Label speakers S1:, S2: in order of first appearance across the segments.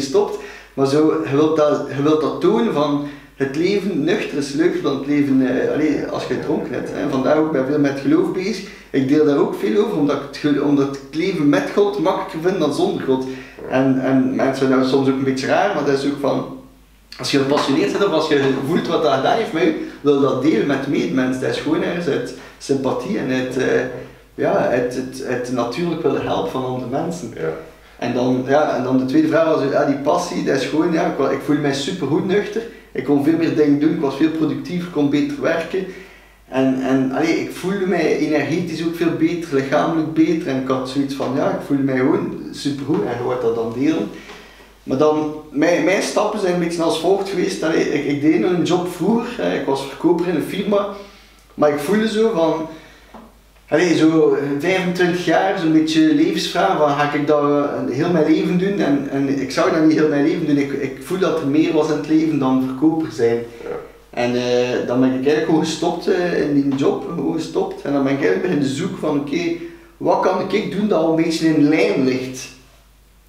S1: stopt. Maar zo, je, wilt dat, je wilt dat tonen van het leven nuchter is leuker dan het leven eh, als je dronken hebt. Hè. Vandaar ook ben veel met geloof bezig. Ik deel daar ook veel over, omdat ik het, leven met God makkelijker vind dan zonder God. En, en mensen dat soms ook een beetje raar, maar dat is ook van, als je gepassioneerd bent of als je voelt wat dat gedaan heeft met je, wil dat delen met medemens. Dat is gewoon ergens uit sympathie en het, uh, ja, het, het, het natuurlijk willen helpen van andere mensen.
S2: Ja.
S1: En dan, ja, en dan de tweede vraag was, ja, die passie, dat is gewoon, ja, ik, ik voel mij super goed nuchter. Ik kon veel meer dingen doen, ik was veel productiever, kon beter werken. En, en allee, ik voelde mij energetisch ook veel beter, lichamelijk beter. En ik had zoiets van, ja, ik voelde mij gewoon super goed en je wordt dat dan delen. Maar dan, mijn, mijn stappen zijn een beetje als volgt geweest. Allee, ik, ik deed een job vroeger, ik was verkoper in een firma. Maar ik voelde zo van, Allee, zo 25 jaar, zo'n beetje levensvraag, van ga ik dat eh, heel mijn leven doen? En, en ik zou dat niet heel mijn leven doen, ik, ik voel dat er meer was in het leven dan verkoper zijn.
S2: Ja.
S1: En eh, dan ben ik eigenlijk gewoon gestopt eh, in die job, gewoon gestopt. En dan ben ik eigenlijk beginnen zoeken van oké, wat kan ik doen dat al een beetje in lijn ligt?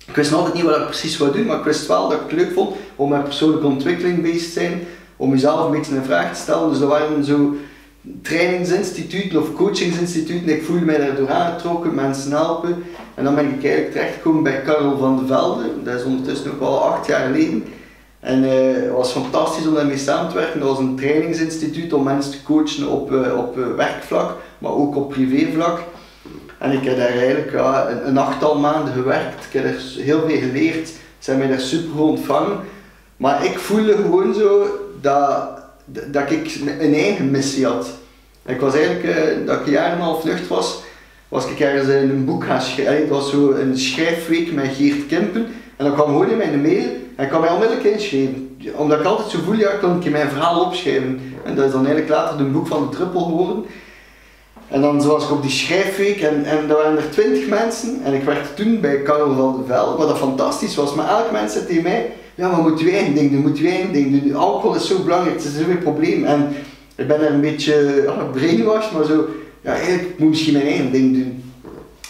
S1: Ik wist nog altijd niet wat ik precies wou doen, maar ik wist wel dat ik het leuk vond om met persoonlijke ontwikkeling bezig te zijn, om mezelf een beetje in vraag te stellen. Dus dat waren zo trainingsinstituten of coachingsinstituten. Ik voelde mij daardoor aangetrokken, mensen helpen. En dan ben ik eigenlijk terechtgekomen bij Karel van de Velde. Dat is ondertussen ook al acht jaar geleden. En eh, het was fantastisch om daarmee samen te werken. Dat was een trainingsinstituut om mensen te coachen op, eh, op eh, werkvlak, maar ook op privévlak. En ik heb daar eigenlijk ja, een, een achttal maanden gewerkt. Ik heb er heel veel geleerd. Ze hebben mij daar super goed ontvangen. Maar ik voelde gewoon zo dat, dat ik een eigen missie had. Ik was eigenlijk, eh, dat ik een jaar en een half nucht was, was ik ergens in een boek gaan schrijven. Het was zo een schrijfweek met Geert Kimpen. En dat kwam gewoon in mijn mail en kwam mij onmiddellijk inschrijven. Omdat ik altijd zo voel, ja, ik mijn verhaal opschrijven. En dat is dan eigenlijk later een boek van de druppel geworden. En dan was ik op die schrijfweek en, en er waren er twintig mensen en ik werkte toen bij Karel van de Vel, wat dat fantastisch was. Maar elk mens zei tegen mij, ja maar moeten wij een ding doen, wij een ding doen. Alcohol is zo belangrijk, het is zo'n probleem. En ik ben er een beetje ja, brainwashed, maar zo, ja eigenlijk moet misschien mijn eigen ding doen.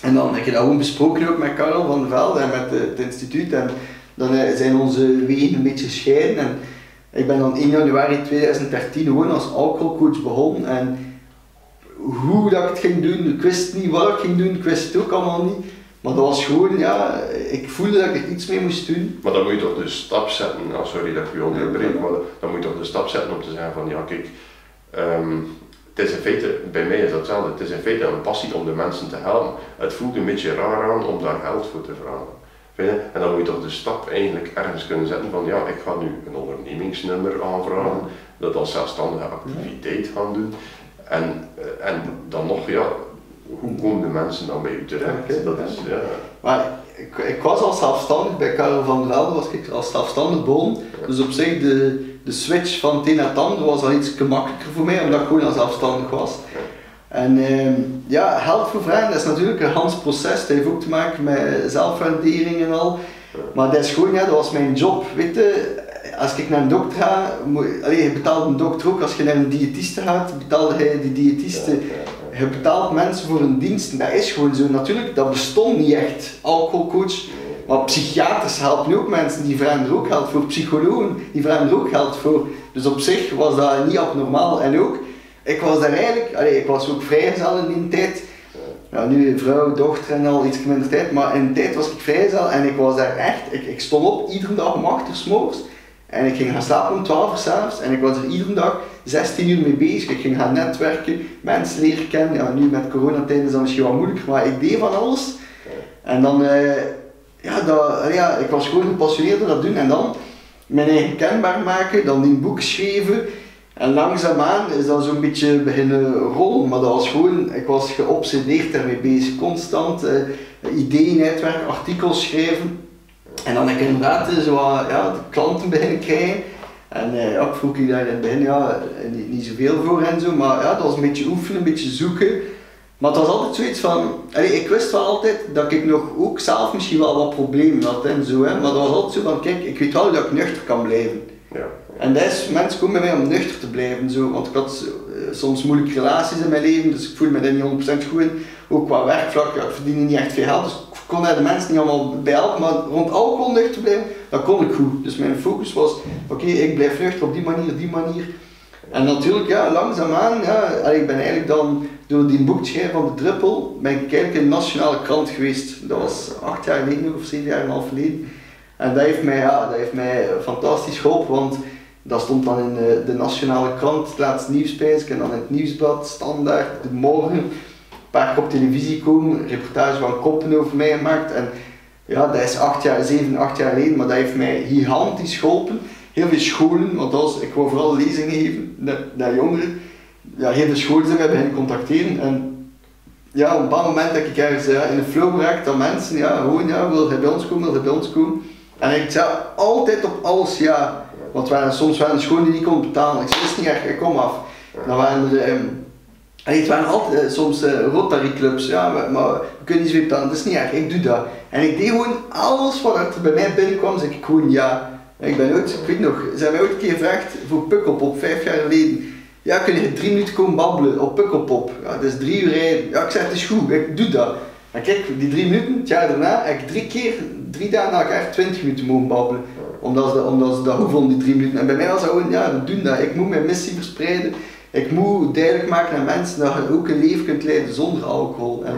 S1: En dan heb je dat gewoon besproken ook met Karel van de Velde en met eh, het instituut. En dan eh, zijn onze wegen een beetje gescheiden. En ik ben dan 1 januari 2013 gewoon als alcoholcoach begonnen. En hoe dat ik het ging doen, ik wist niet wat ik ging doen, ik wist het ook allemaal niet. Maar dat was gewoon, ja, ik voelde dat ik er iets mee moest doen.
S2: Maar dan moet je toch de stap zetten, nou, sorry dat ik u onderbreek, maar dan moet je toch de stap zetten om te zeggen van ja kijk, ehm, het is in feite, bij mij is dat hetzelfde, het is in feite een passie om de mensen te helpen. Het voelt een beetje raar aan om daar geld voor te vragen. En dan moet je toch de stap eigenlijk ergens kunnen zetten van ja, ik ga nu een ondernemingsnummer aanvragen, dat als zelfstandige activiteit gaan doen. En, eh, en dan nog, ja, hoe komen de mensen dan bij u terecht? Dat is, ja,
S1: Maar ik, ik was al zelfstandig, bij Karel van der Velde was ik als zelfstandig begonnen. Dus op zich, de, de switch van het een naar het ander was al iets gemakkelijker voor mij, omdat ik gewoon al zelfstandig was. En ehm, ja, geld voor vragen, dat is natuurlijk een Hans proces. Dat heeft ook te maken met zelfwaardering en al. Maar dat is gewoon, ja, dat was mijn job. Weet je, als ik naar een dokter ga, moet, allee, je betaalt een dokter ook. Als je naar een diëtiste gaat, betaalde hij die diëtiste. Je betaalt mensen voor een dienst. Dat is gewoon zo. Natuurlijk, dat bestond niet echt, alcoholcoach. Maar psychiaters helpen ook mensen, die vragen er ook geld voor. Psychologen, die vragen er ook geld voor. Dus op zich was dat niet abnormaal. En ook, ik was daar eigenlijk, allee, ik was ook vrijgezel in die tijd. Ja, nu vrouw, dochter en al iets minder tijd, maar in die tijd was ik vrijgezel en ik was daar echt, ik, ik stond op iedere dag om 8 uur 's morgens en ik ging gaan slapen om 12 uur s'avonds en ik was er iedere dag 16 uur mee bezig. Ik ging gaan netwerken, mensen leren kennen. Ja, nu met coronatijd is dat misschien wat moeilijker, maar ik deed van alles. En dan, eh, ja, dat, ja, ik was gewoon gepassioneerd door dat doen en dan mijn eigen kenbaar maken, dan een boek schrijven. En langzaamaan is dat zo'n beetje beginnen rollen, maar dat was gewoon, ik was geobsedeerd daarmee bezig, constant eh, ideeën uitwerken, artikels schrijven. En dan heb ik inderdaad eh, zo, wat, ja, de klanten beginnen krijgen. En eh, ja, ik vroeg je daar in het begin ja, niet, niet zoveel voor en zo, maar ja, dat was een beetje oefenen, een beetje zoeken. Maar het was altijd zoiets van, allee, ik wist wel altijd dat ik nog ook zelf misschien wel wat problemen had en zo, hè, maar dat was altijd zo van, kijk, ik weet wel dat ik nuchter kan blijven.
S2: ja.
S1: En dat is, mensen komen bij mij om nuchter te blijven, zo, want ik had eh, soms moeilijke relaties in mijn leven, dus ik voel me daar niet 100% goed in. Ook qua werkvlak, ja, ik verdiende niet echt veel geld, dus ik kon hij de mensen niet allemaal bij helpen, maar rond alcohol nuchter te blijven, dat kon ik goed. Dus mijn focus was, oké, ik blijf nuchter op die manier, die manier. En natuurlijk, ja, langzaamaan, ja, ik ben eigenlijk dan door die boekschrijven van de druppel, ben ik eigenlijk de nationale krant geweest. Dat was acht jaar geleden of zeven jaar en een half geleden. En dat heeft mij, ja, dat heeft mij fantastisch geholpen, want dat stond dan in de, de nationale krant, het laatste nieuwsprijs, en dan in het nieuwsblad, standaard, de morgen, een paar keer op televisie komen, reportage van koppen over mij gemaakt. En ja, dat is acht jaar, zeven, acht jaar geleden, maar dat heeft mij gigantisch geholpen. Heel veel scholen, want als, ik wou vooral lezingen geven naar, jongeren. Ja, heel veel scholen zijn mij beginnen contacteren. En ja, op een bepaald moment dat ik ergens ja, in de flow raak, dat mensen ja, gewoon, ja, wil hij bij ons komen, wil hij bij ons komen. En ik zei altijd op alles ja. Want waren, soms waren scholen die niet konden betalen. Ik is niet erg, ik kom af. Dan waren er, um, het waren altijd uh, soms uh, Rotary clubs, ja, maar, maar, we kunnen niet betalen, dat is niet erg, ik doe dat. En ik deed gewoon alles wat er bij mij binnenkwam, zeg ik gewoon ja. Ik ben ooit, ik weet nog, ze hebben mij ooit een keer gevraagd voor Pukkelpop, vijf jaar geleden. Ja, kun je drie minuten komen babbelen op Pukkelpop? Ja, dat is drie uur rijden. Ja, ik zeg, het is goed, ik doe dat. En kijk, die drie minuten, het jaar daarna, heb ik drie keer, drie dagen na elkaar, twintig minuten mogen babbelen. Omdat ze, omdat ze dat goed die drie minuten. En bij mij was dat gewoon, ja, we doen dat. Ik moet mijn missie verspreiden. Ik moet duidelijk maken aan mensen dat je ook een leven kunt leiden zonder alcohol. En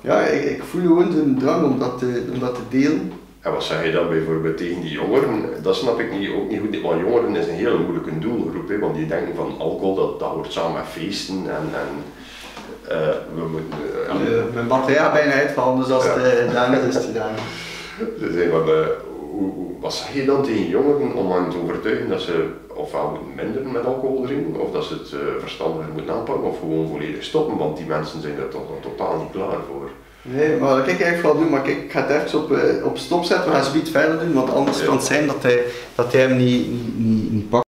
S1: ja, ik, ik voel gewoon de drang om dat te, om dat te delen.
S2: En wat zeg je dan bijvoorbeeld tegen die jongeren? Dat snap ik niet, ook niet goed, want jongeren is een hele moeilijke doelgroep, hè, want die denken van alcohol, dat, dat hoort samen met feesten en, en uh, we moeten...
S1: Uh, mijn batterij bijna uitvallen, dus als ja. het gedaan is, het gedaan.
S2: Dus, hoe, wat zeg je dan tegen jongeren om hen te overtuigen dat ze ofwel moeten minder met alcohol drinken, of dat ze het uh, verstandiger moeten aanpakken, of gewoon volledig stoppen, want die mensen zijn er toch nog totaal niet klaar voor.
S1: Nee, maar dat kan ik eigenlijk wel doen, maar kijk, ik ga het even op, uh, op stop zetten, we gaan het verder doen, want anders kan het zijn dat hij, dat hij hem niet, niet, niet, niet pakt.